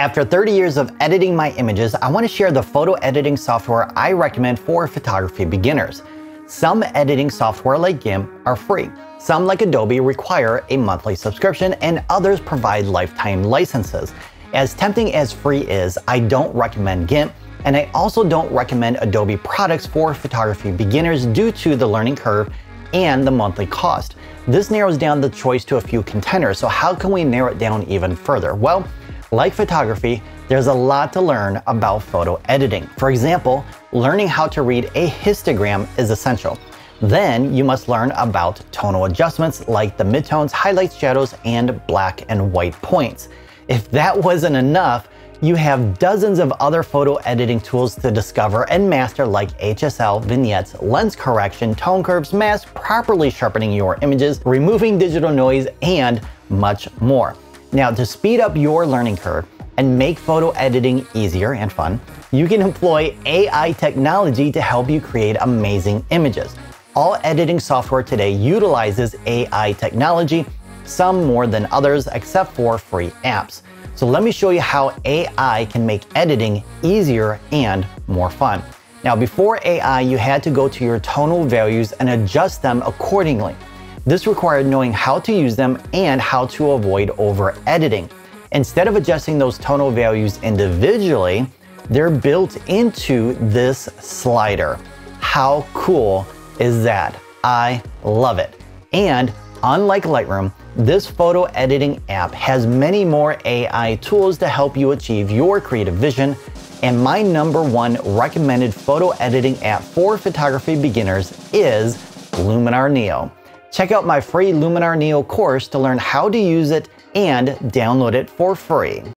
After 30 years of editing my images, I want to share the photo editing software I recommend for photography beginners. Some editing software like GIMP are free. Some like Adobe require a monthly subscription and others provide lifetime licenses. As tempting as free is, I don't recommend GIMP and I also don't recommend Adobe products for photography beginners due to the learning curve and the monthly cost. This narrows down the choice to a few contenders, so how can we narrow it down even further? Well, like photography, there's a lot to learn about photo editing. For example, learning how to read a histogram is essential. Then you must learn about tonal adjustments like the midtones, highlights, shadows, and black and white points. If that wasn't enough, you have dozens of other photo editing tools to discover and master like HSL, vignettes, lens correction, tone curves, mask, properly sharpening your images, removing digital noise, and much more. Now to speed up your learning curve and make photo editing easier and fun, you can employ AI technology to help you create amazing images. All editing software today utilizes AI technology, some more than others except for free apps. So let me show you how AI can make editing easier and more fun. Now before AI, you had to go to your tonal values and adjust them accordingly. This required knowing how to use them and how to avoid over editing. Instead of adjusting those tonal values individually, they're built into this slider. How cool is that? I love it. And unlike Lightroom, this photo editing app has many more AI tools to help you achieve your creative vision, and my number one recommended photo editing app for photography beginners is Luminar Neo. Check out my free Luminar Neo course to learn how to use it and download it for free.